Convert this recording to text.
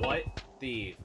What the